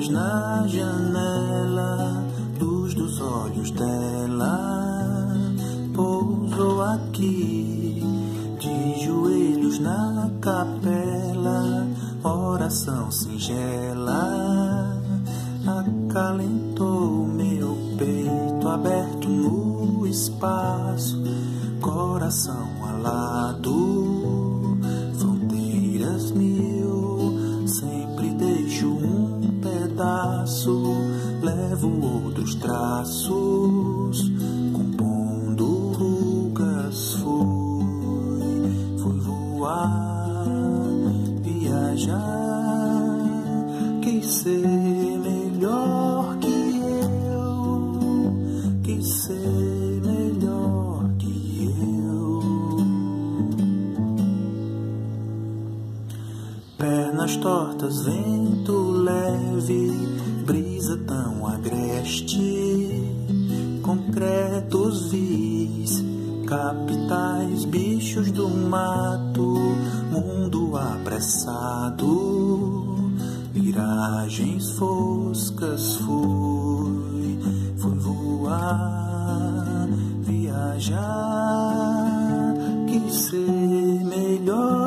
luz na janela, luz dos olhos dela, pousou aqui, de joelhos na capela, oração singela, acalentou meu peito aberto no espaço, coração alado, pedaço, levo outros traços, compondo rugas, fui, fui voar, viajar, quis ser Pernas tortas, vento leve, brisa tão agreste, concretos vis, capitais, bichos do mato, mundo apressado, miragens foscas, fui, fui voar, viajar, quis ser melhor